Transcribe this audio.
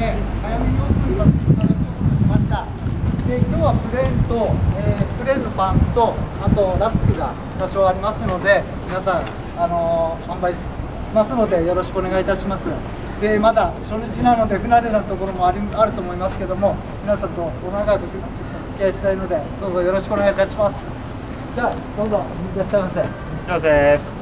ね早めにオープンさせていただこうとしました。で今日はプレーンと、えー、プレーンのパンツとあとラスクが多少ありますので皆さん、あのー、販売しますのでよろしくお願いいたします。でまだ初日なので不慣れなところもありあると思いますけども皆さんとお長くお付き合いしたいのでどうぞよろしくお願いいたします。じゃあどうぞいらっしゃいませ。いらっしゃいませ